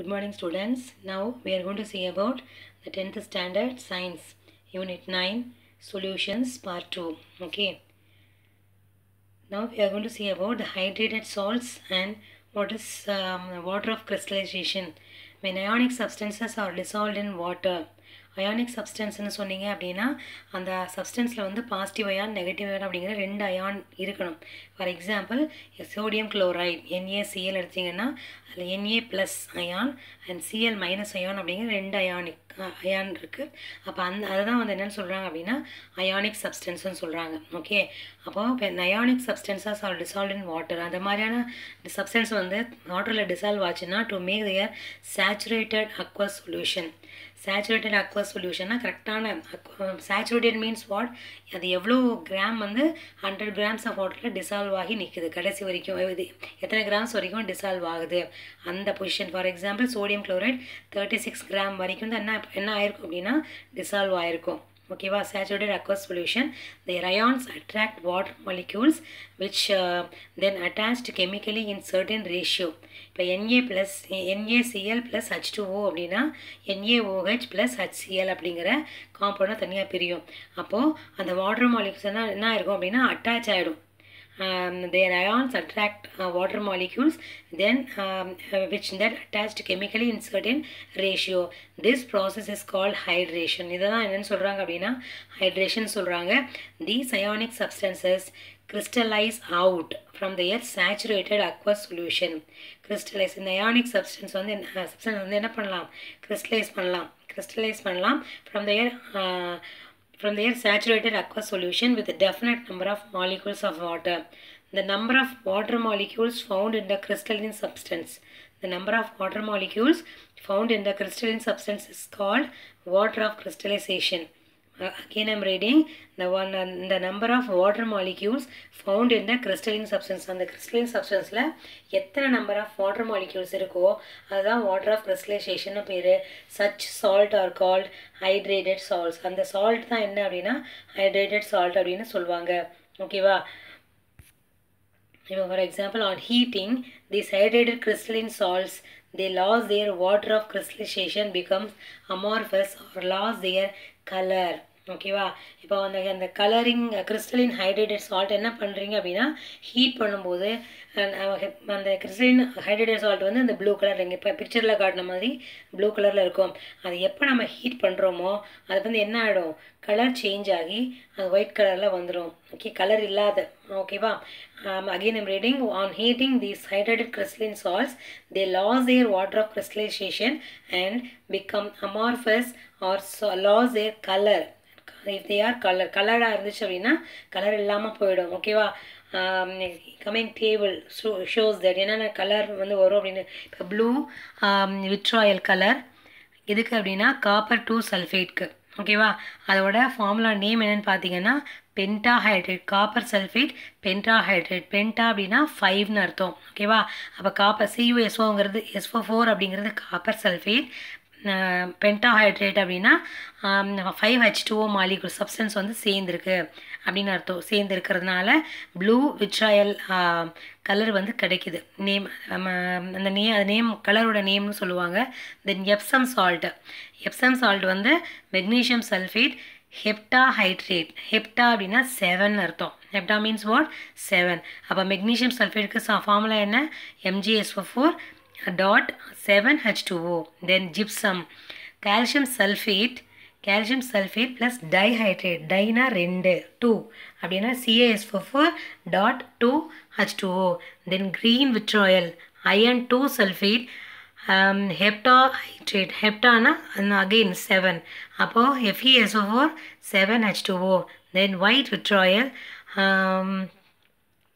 Good morning, students. Now we are going to see about the 10th standard science, unit 9, solutions, part 2. Okay. Now we are going to see about the hydrated salts and what is um, water of crystallization. When ionic substances are dissolved in water, ionic சப்ஸ்டன்ஸ்னு சொன்னீங்க அப்படின்னா அந்த சப்ஸ்டன்ஸில் வந்து positive ion negative ion அப்படிங்கிற ரெண்டு ion இருக்கணும். For example sodium chloride N A C L எடுத்தீங்கன்னா அதில் N A plus ion and C L minus ion அப்படிங்கிற ரெண்டு அயானிக் அயான் இருக்குது அப்போ அந்த அதை தான் வந்து என்னென்னு சொல்கிறாங்க அப்படின்னா அயானிக் சப்ஸ்டன்ஸ்னு சொல்கிறாங்க ஓகே அப்போ இப்போ அயானிக் சப்ஸ்டன்ஸாஸ் சால் டிசால்வ் இன் வாட்டர் அந்த மாதிரியான சப்ஸ்டன்ஸ் வந்து வாட்டரில் டிசால்வ் ஆச்சுன்னா to make their saturated aqueous solution saturated aqueous சொல்யூஷன்னா கரெக்டான சேச்சுரேட்டட் மீன்ஸ் வாட் அது எவ்வளோ கிராம் வந்து ஹண்ட்ரட் கிராம்ஸ் ஆஃப் வாட்டரில் டிசால்வ் ஆகி நிற்குது கடைசி வரைக்கும் இது எத்தனை கிராம்ஸ் வரைக்கும் டிசால்வ் ஆகுது? அந்த position for example sodium chloride thirty six gram வரைக்கும் தான் என்ன என்ன ஆயிருக்கும் அப்படின்னா டிசால்வ் ஆயிருக்கும். ஓகேவா saturated aqueous solution the ions attract water molecules which then then chemically in certain ratio இப்போ N A plus N A C L plus H two O அப்படின்னா N A O H plus HCL அப்படிங்கிற காம்பவுண்டாக தனியாக பிரியும். அப்போது அந்த water molecules என்ன என்ன இருக்கும் அப்படின்னா அட்டாச் ஆகிடும் um, their ions attract uh, water molecules then um, uh, which that attached chemically in certain ratio this process is called hydration இததான் என்னன்னு சொல்கிறாங்க அப்படின்னா hydration சொல்கிறாங்க these ionic substances crystallize out from their saturated aqueous solution crystallize இந்த ionic substance வந்து substance வந்து என்ன பண்ணலாம் crystallize பண்ணலாம் crystallize பண்ணலாம் from their uh, from their saturated aqueous solution with a definite number of molecules of water. The number of water molecules found in the crystalline substance. The number of water molecules found in the crystalline substance is called water of crystallization. Again I'm reading the one uh, the number of water molecules found in the crystalline substance அந்த crystalline substanceல எத்தனை number of water molecules இருக்கோ அதுதான் water of crystallization பேர் such salt are called hydrated salts அந்த salt தான் என்ன அப்படின்னா hydrated salt அப்படின்னு சொல்லுவாங்க ஓகேவா இப்போ for example on heating these hydrated crystalline salts they lose their water of crystallization becomes amorphous or lose their color ஓகேவா? இப்போ அந்த அந்த கலரிங் கிறிஸ்டலின் ஹைட்ரேட்டட் சால்ட் என்ன பண்ணுறீங்க அப்படின்னா ஹீட் பண்ணும்போது அந்த கிறிஸ்டலின் ஹைட்ரேட்டட் சால்ட் வந்து அந்த ப்ளூ கலர் இங்கே இப்போ பிக்சரில் காட்டின மாதிரி ப்ளூ கலரில் இருக்கும். அது எப்போ நம்ம ஹீட் பண்ணுறோமோ அது வந்து என்ன ஆகிடும் கலர் சேஞ்ச் ஆகி அது ஒயிட் கலரில் வந்துடும் ஓகே கலர் இல்லாத ஓகேவா? Again I'm reading on heating these hydrated crystalline salts they lose their water of crystallisation and become amorphous or lose their colour if they are colour கலராக இருந்துச்சு அப்படின்னா colour இல்லாமல் போயிடும். ஓகேவா coming table show shows that என்னென்ன colour வந்து வரும் அப்படின்னு இப்போ ப்ளூ விட்ராயல் கலர் எதுக்கு அப்படின்னா காப்பர் டூ சல்ஃபேட்க்கு ஓகேவா அதோட ஃபார்முலா நேம் என்னென்னு பார்த்தீங்கன்னா pentahydrate copper sulphate pentahydrate penta அப்படின்னா ஃபைவ்னு அர்த்தம். ஓகேவா அப்போ காப்பர் சியூஎஸ்ஓங்கிறது எஸ்ஓ ஃபோர் அப்படிங்கிறது காப்பர் சல்ஃபேட் பென்டாஹைட்ரேட் அப்படின்னா five H two O molecule substance வந்து சேர்ந்துருக்கு அப்படின்னு அர்த்தம். சேர்ந்துருக்கிறதுனால ப்ளூ விட்ராயல் கலர் வந்து கிடைக்குது. நேம் அந்த நே அது நேம் கலரோட நேம்னு சொல்லுவாங்க. Then Epsom salt Epsom salt வந்து magnesium sulphate hepta hydrate hepta அப்படின்னா செவன் அர்த்தம். ஹெப்டா மீன்ஸ் வாட் செவன் அப்போ மெக்னீஷியம் சல்ஃபேட்டுக்கு ஃபார்முலா என்ன? M G S O four dot 7H2O then gypsum calcium sulfate calcium sulfate plus dihydrate டைனா ரெண்டு two அப்படின்னா C A S O four dot two H two O then green vitriol iron two sulphate hepta hydrate ஹெப்டானா again seven அப்போது F E S O four seven H two O then white vitriol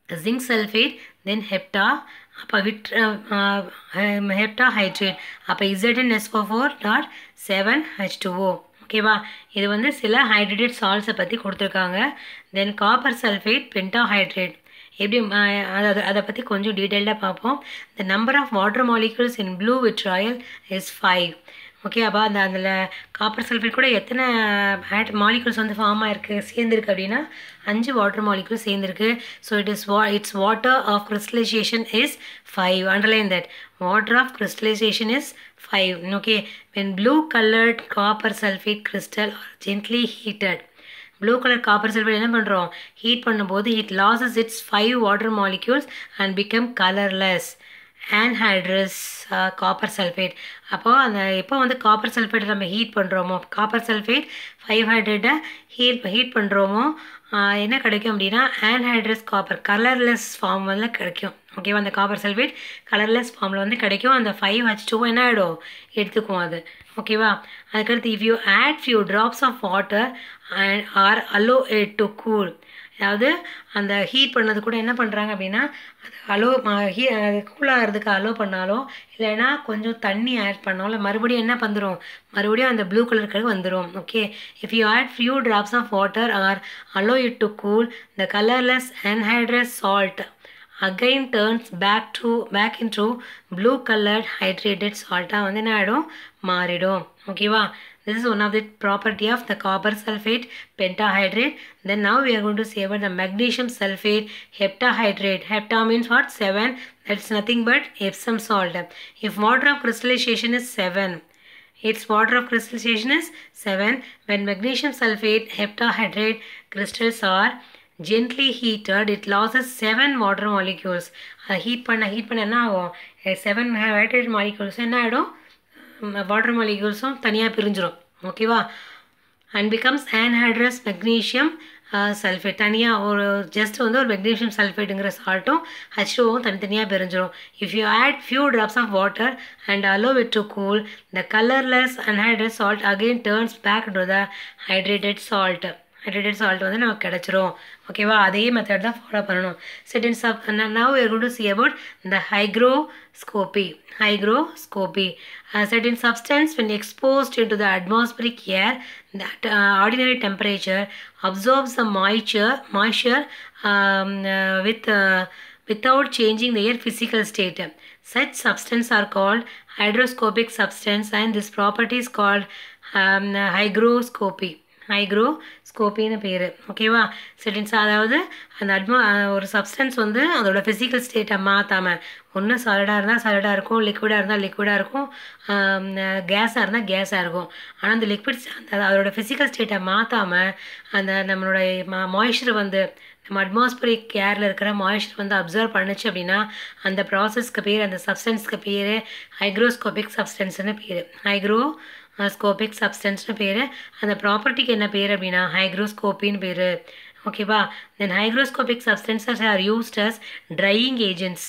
zinc sulphate then hepta அப்போ with hepta hydrate அப்போ Z N S O four dot seven H two O ஓகேவா இது வந்து சில hydrated சால்ட்ஸை பற்றி கொடுத்துருக்காங்க. தென் copper sulphate pentahydrate எப்படி அதை அதை பற்றி கொஞ்சம் டீட்டெயில்டாக பார்ப்போம். The number of water molecules in blue vitriol is five okay அப்போ அந்த அதில் காப்பர் சல்ஃபேட் கூட எத்தனை ஆட் மாலிகுல்ஸ் வந்து ஃபார்ம் ஆயிருக்கு சேர்ந்துருக்கு அப்படின்னா அஞ்சு வாட்டர் மாலிகுல் சேர்ந்துருக்கு. ஸோ இட் இஸ் வா it's water of crystallisation is five underline that water of crystallisation is five okay when blue coloured copper sulphate crystal are gently heated blue colour copper sulphate என்ன பண்ணுறோம் heat பண்ணும்போது it loses its five water molecules and become colourless anhydrous copper sulphate அப்போது அந்த எப்போ வந்து copper sulphate நம்ம heat பண்ணுறோமோ copper sulphate five ஹண்ட்ரட்டை ஹீட் ஹீட் பண்ணுறோமோ என்ன கிடைக்கும் அப்படின்னா ஆன்ஹைட்ரஸ் காப்பர் கலர்லெஸ் ஃபார்ம் வந்து கிடைக்கும். ஓகேவா அந்த காப்பர் சல்ஃபேட் கலர்லெஸ் ஃபார்மில் வந்து கிடைக்கும். அந்த ஃபைவ் ஹச் டூ என்ன ஆகிடும் எடுத்துக்கும் அது. ஓகேவா அதுக்கடுத்து if you add few drops of water and or allow it to cool அதாவது அந்த ஹீட் பண்ணது கூட என்ன பண்ணுறாங்க அப்படின்னா அது அலோ ஹீ கூலாகிறதுக்கு அலோ பண்ணாலோ இல்லைன்னா கொஞ்சம் தண்ணி ஆட் பண்ணாலும் மறுபடியும் என்ன பண்ணுறோம் மறுபடியும் அந்த ப்ளூ கலர் கலர் வந்துடும் okay if you add few drops of water or allow it to cool the colourless anhydrous salt again turns back to back into blue colored hydrated salt வந்து என்ன ஆகிடும் மாறிடும் ஓகேவா this is one of the property of the copper sulfate pentahydrate then now we are going to see about the magnesium sulfate heptahydrate hepta means what 7 that's nothing but epsom salt if water of crystallization is 7 its water of crystallization is 7 when magnesium sulfate heptahydrate crystals are gently heated it loses 7 water molecules. அதை heat பண்ண heat பண்ண என்ன ஆகும் seven hydrate molecules என்ன ஆகிடும் water மாலிகூல்ஸும் தனியாக பிரிஞ்சிடும் ஓகேவா and becomes anhydrous magnesium sulphate தனியாக ஒரு ஜஸ்ட் வந்து ஒரு மெக்னீஷியம் சல்ஃபேட்டுங்கிற சால்ட்டும் ஹச்ஓவும் தனித்தனியாக பிரிஞ்சிடும் if you add few drops of water and allow it to cool the colourless anhydrous salt again turns back to the hydrated salt hydrated salt வந்து நமக்கு கிடச்சிரும் ஓகேவா அதே மெத்தட் தான் ஃபாலோ பண்ணணும் செட்டின் sub now we're going to see about the hygroscopy hygroscopy a certain substance when exposed into the atmospheric air that uh, ordinary temperature absorbs the moisture moisture um, uh, with uh, without changing their physical state such substance are called hydroscopic substance and this property is called um, hygroscopy ஸ்கோப்பின்னு பேர். ஓகேவா செட்டின்ஸ் அதாவது அந்த ATMA ஒரு substance வந்து அதோட physical ஸ்டேட்டை மாற்றாமல் ஒன்று சாலிடாக இருந்தால் சாலிடாக இருக்கும் லிக்விடாக இருந்தால் லிக்விடாக இருக்கும் கேஸாக இருந்தால் கேஸாக இருக்கும். ஆனால் அந்த லிக்விட்ஸ் அந்த அதோட ஃபிசிக்கல் ஸ்டேட்டை மாற்றாமல் அந்த நம்மளோட மாய்ஸ்சர் வந்து நம்ம அட்மாஸ்பரிக் ஏரில் இருக்கிற மாய்ஸ்சர் வந்து அப்சர்வ் பண்ணுச்சு அப்படின்னா அந்த ப்ராசஸ்க்கு பேர் அந்த சப்ஸ்டன்ஸ்க்கு பேர் ஹைக்ரோஸ்கோபிக் சப்ஸ்டன்ஸ்னு பேர். ஹைக்ரோ ஸ்கோபிக் சப்ஸ்டன்ஸ்னு பேர். அந்த ப்ராப்பர்ட்டிக்கு என்ன பேர் அப்படின்னா ஹைக்ரோஸ்கோப்பின்னு பேர். ஓகேவா then hygroscopic substances are used as drying agents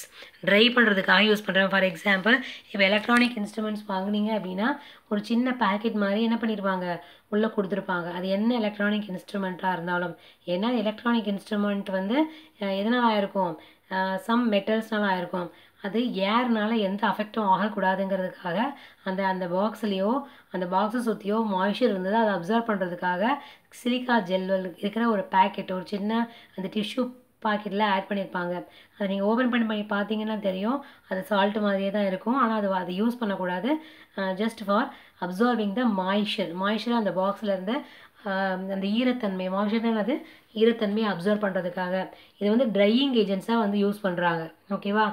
dry பண்ணுறதுக்காக யூஸ் பண்ணுறேன் ஃபார் எக்ஸாம்பிள் இப்போ எலக்ட்ரானிக் இன்ஸ்ட்ருமெண்ட்ஸ் வாங்குனீங்க அப்படின்னா ஒரு சின்ன பேக்கெட் மாதிரி என்ன பண்ணிடுவாங்க உள்ளே கொடுத்துருப்பாங்க. அது என்ன எலக்ட்ரானிக் இன்ஸ்ட்ருமெண்ட்டாக இருந்தாலும். ஏன்னா எலக்ட்ரானிக் இன்ஸ்ட்ருமெண்ட் வந்து எதனால் ஆயிருக்கும்? சம் மெட்டல்ஸ்னால ஆயிருக்கும். அது ஏர்னால் எந்த அஃபெக்டும் ஆகக்கூடாதுங்கிறதுக்காக அந்த அந்த பாக்ஸ்லேயோ அந்த பாக்ஸை சுற்றியோ மாய்ஸ்சர் இருந்தது அதை அப்சர்வ் பண்ணுறதுக்காக சிலிக்கா ஜெல் இருக்கிற ஒரு பேக்கெட் ஒரு சின்ன அந்த டிஷ்யூ பாக்கெட்டில் ஆட் பண்ணியிருப்பாங்க அதை நீங்கள் ஓப்பன் பண்ணி பண்ணி பார்த்தீங்கன்னா தெரியும். அது சால்ட் மாதிரியே தான் இருக்கும். ஆனால் அது அதை யூஸ் பண்ணக்கூடாது. Just for absorbing the moisture moisture அந்த பாக்ஸில் இருந்து அந்த ஈரத்தன்மை மாய்ஸ்சர்னு அது ஈரத்தன்மையை அப்சர்வ் பண்ணுறதுக்காக இது வந்து ட்ரையிங் ஏஜென்ட்ஸாக வந்து யூஸ் பண்ணுறாங்க ஓகேவா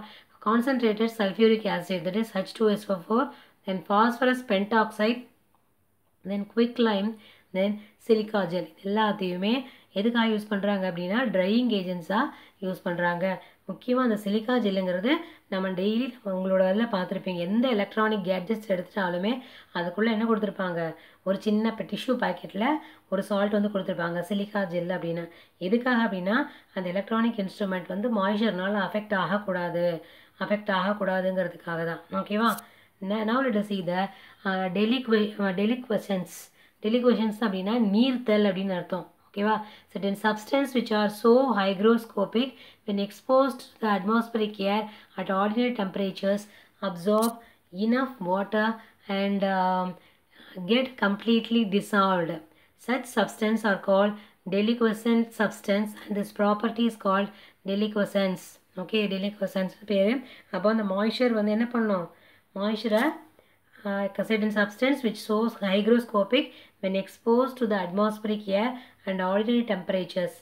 concentrated sulfuric acid that is H2SO4 then phosphorus pentoxide then quicklime then silica gel எல்லாத்தையுமே எதுக்காக யூஸ் பண்ணுறாங்க அப்படின்னா ட்ரையிங் ஏஜென்ட்ஸாக யூஸ் பண்ணுறாங்க முக்கியமாக அந்த சிலிக்கா ஜெல்லுங்கிறது நம்ம டெய்லி உங்களோட இதில் பார்த்துருப்பீங்க. எந்த எலக்ட்ரானிக் கேட்ஜெட்ஸ் எடுத்துட்டாலுமே அதுக்குள்ளே என்ன கொடுத்துருப்பாங்க? ஒரு சின்ன இப்போ டிஷ்யூ பேக்கெட்டில் ஒரு சால்ட் வந்து கொடுத்துருப்பாங்க சிலிக்கா ஜெல் அப்படின்னு. எதுக்காக அப்படின்னா அந்த எலக்ட்ரானிக் இன்ஸ்ட்ருமெண்ட் வந்து மாய்ச்சர்னால் அஃபெக்ட் ஆகக்கூடாது. அஃபெக்ட் ஆகக்கூடாதுங்கிறதுக்காக தான் ஓகேவா நவ் லெட் சி த டெலிக்வே டெலிக்வசன்ஸ் டெலிக்வசன்ஸ் அப்படின்னா நீர்த்தல் அப்படின்னு அர்த்தம் ஓகேவா certain substance which are so hygroscopic when exposed to the atmospheric air at ordinary temperatures absorb enough water and um, get completely dissolved such substance are called deliquescent substance and this property is called deliquescence okay deliquescence பேர் அப்போ அந்த moisture வந்து என்ன பண்ணோம் மாய்ச்சரை certain substance which shows hygroscopic when exposed to the atmospheric air and ordinary temperatures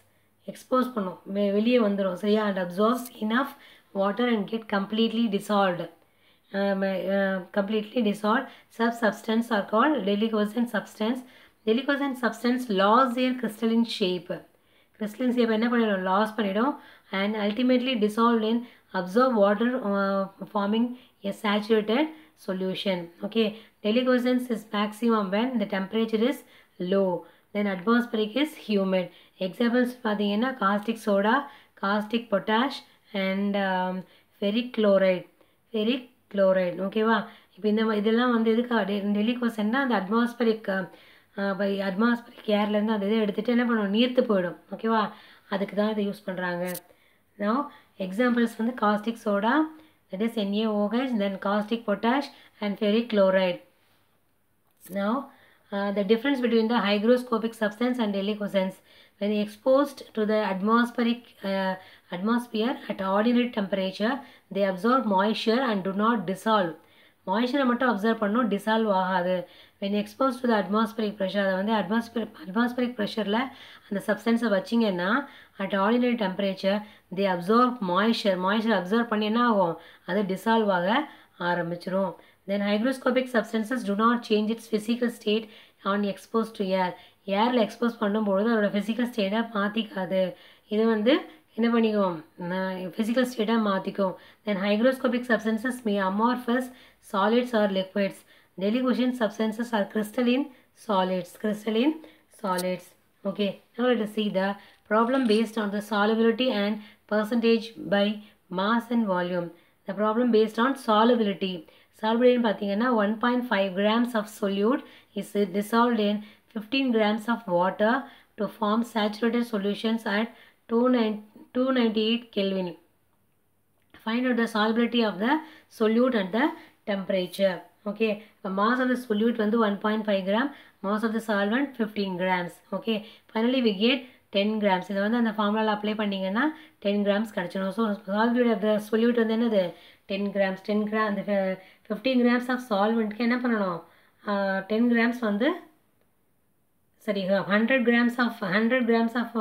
expose பண்ணும் வெ வெளியே வந்துடும் சரியா and absorbs enough water and get completely dissolved completely dissolve sub substance are call deliquescent substance deliquescent substance lose their crystalline shape crystalline shape என்ன பண்ணிடும் lose பண்ணிடும் and ultimately dissolve in absorb water forming a saturated solution okay deliquescence is maximum when the temperature is low then atmospheric is humid examples பார்த்தீங்கன்னா caustic soda caustic potash and ferric chloride ferric chloride ஓகேவா இப்போ இந்த இதெல்லாம் வந்து எதுக்கு டெலிகோசன்னா அந்த atmospheric by atmospheric ஏர்லேருந்து அந்த இதை எடுத்துகிட்டு என்ன பண்ணுவோம் நீர்த்து போயிடும் ஓகேவா அதுக்கு தான் இதை யூஸ் பண்ணுறாங்க now examples வந்து caustic soda that is NaOH then caustic potash and ferric chloride now uh, the difference between the hygroscopic substance and deliquescence when exposed to the atmospheric uh, atmosphere at ordinary temperature they absorb moisture and do not dissolve மாய்ச்சரை மட்டும் absorb பண்ணும் dissolve ஆகாது when expose to the atmospheric pressure அதை வந்து atmospheric atmospheric ப்ரெஷரில் அந்த சப்ஸ்டன்ஸை வச்சிங்கன்னா at ordinary temperature the absorb moisture moisture absorb பண்ணி என்ன ஆகும் அது டிசால்வ் ஆக ஆரம்பிச்சிடும் then hygroscopic substances do not change its physical state on expose to air ஏரில் எக்ஸ்போஸ் பண்ணும்பொழுது அதோட ஃபிசிக்கல் ஸ்டேட்டை மாற்றிக்காது இது வந்து என்ன பண்ணிக்கும் physical ஸ்டேட்டாக மாற்றிக்கும் then hygroscopic substances may amorphous solids or liquids deliquescent substances are crystalline solids crystalline solids okay now let us see the problem based on the solubility and percentage by mass and volume the problem based on solubility solubility பார்த்தீங்கன்னா one point five grams of solute is dissolved in 15 grams of water to form saturated solutions at 298 Kelvin. Find out the solubility of the solute at the temperature. Okay, the mass of the solute வந்து 1.5 gram, mass of the solvent 15 grams. Okay, finally we get 10 grams. இதை வந்து அந்த ஃபார்முலாவில் apply பண்ணிங்கன்னா 10 grams கிடச்சிடும் so solubility of the solute வந்து என்னது 10 grams 10 gram அந்த 15 grams of solventக்கு என்ன பண்ணணும் 10 grams வந்து சரி hundred grams of hundred grams of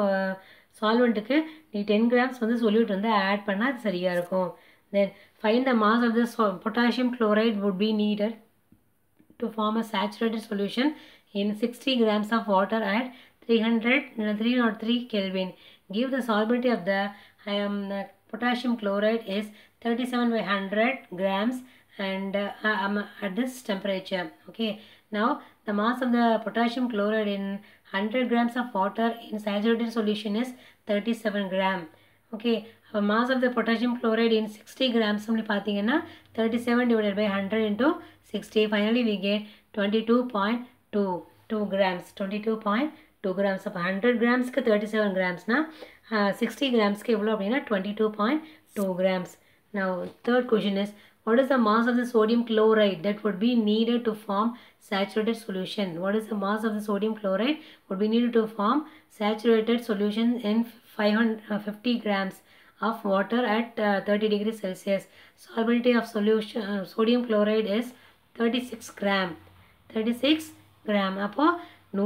சால்வெண்ட்டுக்கு நீ டென் கிராம்ஸ் வந்து சொல்யூட் வந்து ஆட் பண்ணால் அது சரியாக இருக்கும். Then find the mass of the potassium chloride would be needed to form a saturated solution in sixty grams of water at three hundred three naught three kelvin give the solubility of the potassium chloride chloride 37 by 100 grams and uh, um, at this temperature okay now the mass of the potassium chloride in 100 grams of water in saturated solution is 37 gram okay our mass of the potassium chloride in 60 grams only பார்த்தீங்கன்னா 37 divided by 100 into 60 finally we get 22.2 2 grams 22.2 grams அப்போ 100 கிராம்ஸ்க்கு 37 கிராம்ஸ்னா sixty கிராம்ஸ்க்கு எவ்வளோ அப்படின்னா twenty two point two grams now third question is what is the mass of the sodium chloride that would be needed to form saturated solution what is the mass of the sodium chloride would be needed to form saturated solution in 550 grams of water at uh, 30 degrees celsius solubility of solution uh, sodium chloride is 36 gram 36 gram அப்போ நூ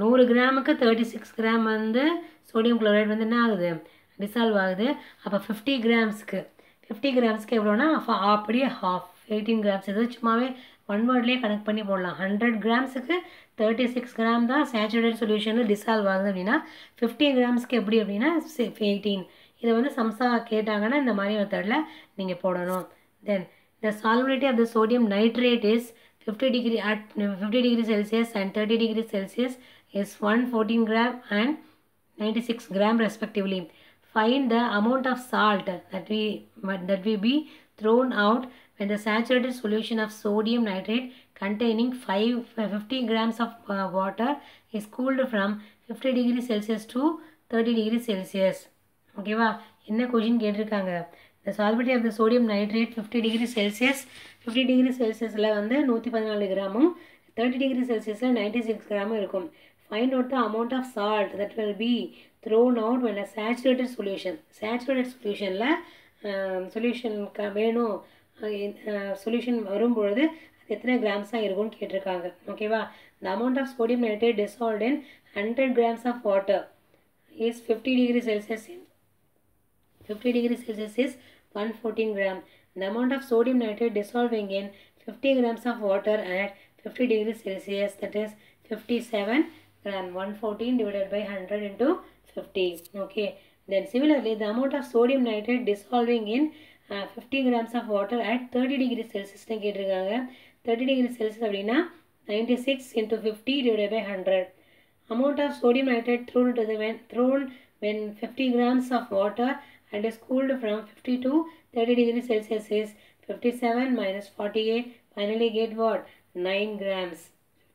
நூறு கிராமுக்கு thirty six gram வந்து sodium chloride வந்து என்ன ஆகுது dissolve ஆகுது அப்போ ஃபிஃப்டி கிராம்ஸ்க்கு ஃபிஃப்டி கிராம்ஸ்க்கு எவ்வளோனா அப்படியே ஹாஃப் எயிட்டீன் கிராம்ஸ் இது சும்மாவே ஒன் வேர்ட்லேயே கனெக்ட் பண்ணி போடலாம். ஹண்ட்ரட் கிராம்ஸுக்கு தேர்ட்டி சிக்ஸ் கிராம் தான் சேச்சுரேட் சொல்யூஷனில் டிசால்வ் ஆகுது அப்படின்னா ஃபிஃப்டி கிராம்ஸ்க்கு எப்படி அப்படின்னா எயிட்டீன் இதை வந்து சம்சா கேட்டாங்கன்னா இந்த மாதிரி மெத்தடில் நீங்கள் போடணும். Then the solubility of the sodium nitrate is fifty degree at fifty degree Celsius and thirty degree Celsius is one fourteen gram and ninety six gram respectively Find the amount of salt that we that will be thrown out when the saturated solution of sodium nitrate containing 5 50 grams of uh, water is cooled from 50 degree Celsius to 30 degree Celsius. ஓகேவா என்ன question கேட்டிருக்காங்க the solubility of the sodium nitrate 50 degree celsius 50 degree celsiusல வந்து நூற்றி பதினாலு கிராமும் thirty degree செல்சியஸில் ninety six கிராமும் இருக்கும் find out the amount of salt that will be thrown out when a saturated solution saturated சொல்யூஷனில் solution வேணும் solution வரும்பொழுது அது எத்தனை கிராம்ஸாக இருக்கும்னு கேட்டிருக்காங்க ஓகேவா the amount of sodium nitrate dissolved in 100 grams of water is 50 degree celsius in 50 degree celsius is 114 gram the amount of sodium nitrate dissolving in 50 grams of water at 50 degree celsius that is 57 gram 114 divided by 100 into 50 okay then similarly the amount of sodium nitrate dissolving in uh, 50 grams of water at 30 degree celsius னு கேட்டிருக்காங்க 30 degree celsius அப்படின்னா 96 into 50 divided by 100 amount of sodium nitrate thrown to the when thrown when 50 grams of water and is cooled from 50 to 30 degree celsius is 57 minus 48 finally get what 9 grams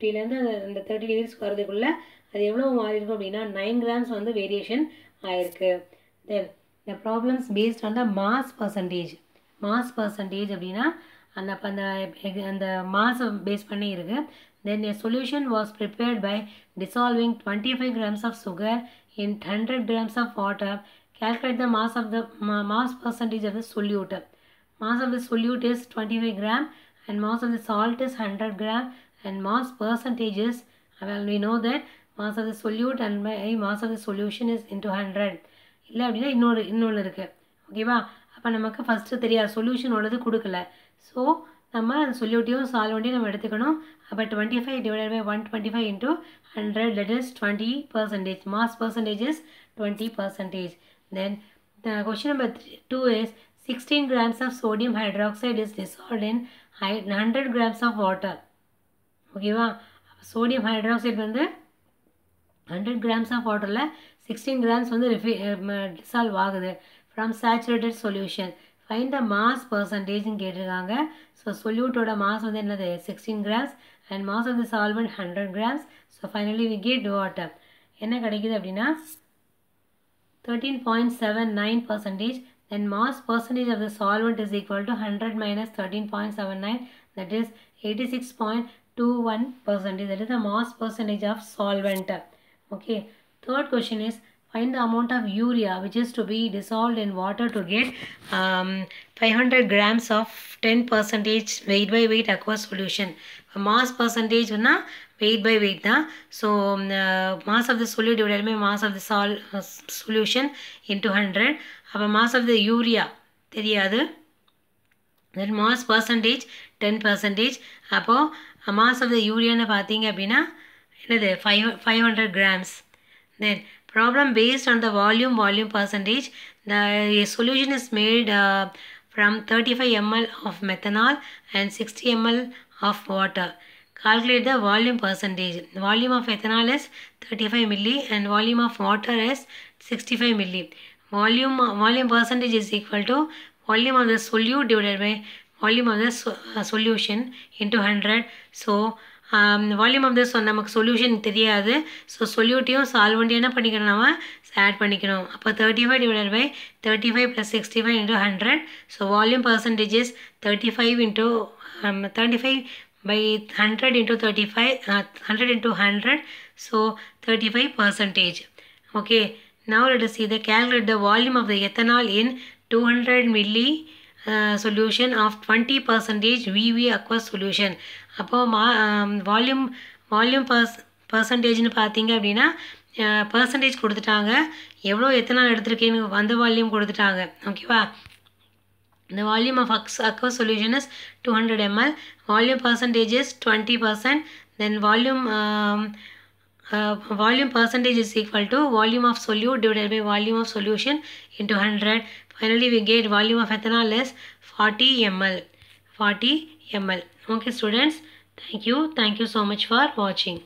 ஃபிஃப்டிலேருந்து அந்த இந்த thirty decrease வரதுக்குள்ளே அது எவ்வளோ மாறியிருக்கும் அப்படின்னா nine grams வந்து variation ஆயிருக்கு then the problems based on the mass percentage mass percentage அப்படின்னா அந்த அப்போ அந்த அந்த மாஸை பேஸ் பண்ணி இருக்குது then a solution was prepared by dissolving twenty five grams of sugar in hundred grams of water calculate the mass of the ma mass percentage of the mass of the solute is twenty five gram and mass of the salt is hundred gram and mass percentages. Well we know that mass of the solute and by mass of the solution is into 100 இல்லை அப்படின்னா இன்னொரு இன்னொன்று இருக்குது ஓகேவா அப்போ நமக்கு first தெரியாது. சொல்யூஷனோடது கொடுக்கல. ஸோ நம்ம அந்த சொல்யூட்டையும் சால்வெண்ட்டையும் நம்ம எடுத்துக்கணும். அப்போ twenty five divide by one twenty five into hundred that is twenty percentage mass percentage is twenty percentage then the question number th- two is 16 grams of sodium hydroxide is dissolved in hundred 100 grams of water. ஓகேவா sodium hydroxide வந்து hundred grams of வாட்டரில் sixteen grams வந்து ரிஃபி dissolve eh, ஆகுது. From saturated solution find the mass பர்சன்டேஜ்னு கேட்டிருக்காங்க. So சொல்யூட்டோட mass வந்து என்னது? Sixteen grams and mass of the solvent hundred grams so finally we get water என்ன கிடைக்குது அப்படின்னா? 13.79 percentage. Then mass percentage of the solvent is equal to 100 minus 13.79 that is 86.21 percentage that is the mass percentage of solvent okay third question is find the amount of urea which is to be dissolved in water to get um, 500 grams of 10 percentage weight by weight aqueous solution mass percentage னா weight by weight தான் so mass of the solute divided by mass of the sol uh, solution into 100 அப்போ mass of the urea தெரியாது then mass percentage ten percentage அப்போது mass of த யூரியான்னு பார்த்தீங்க அப்படின்னா என்னது five five hundred grams then problem based on the volume volume percentage the solution is made from thirty five ml of methanol and sixty ml of water calculate the volume percentage volume of ethanol is 35 milli and volume of water is 65 milli volume volume percentage is equal to volume of the solute divided by volume of the so, uh, solution into 100 so um, volume of this நமக்கு solution தெரியாது so சொல்யூட்டையும் சால்வெண்ட்டையும் என்ன பண்ணிக்கணும் நம்ம add பண்ணிக்கணும் அப்போ thirty five divided by thirty five plus sixty five into hundred so volume percentages thirty five into thirty five by 100 into 35 uh, 100 into 100 so 35 percentage okay now let us see the calculate the volume of the ethanol in 200 milli uh, solution of 20 percentage vv aqueous solution அப்போ மா volume volume purse பர்சன்டேஜ்னு பார்த்தீங்க அப்படின்னா percentage கொடுத்துட்டாங்க எவ்வளோ ethanol எடுத்திருக்கேன்னு அந்த volume கொடுத்துட்டாங்க ஓகேவா The volume of aqu- aqueous solution is 200 ml. Volume percentage is 20%. Then volume um, uh, volume percentage is equal to volume of solute divided by volume of solution into 100. Finally, we get volume of ethanol is 40 ml. 40 ml. Okay, students. Thank you. Thank you so much for watching.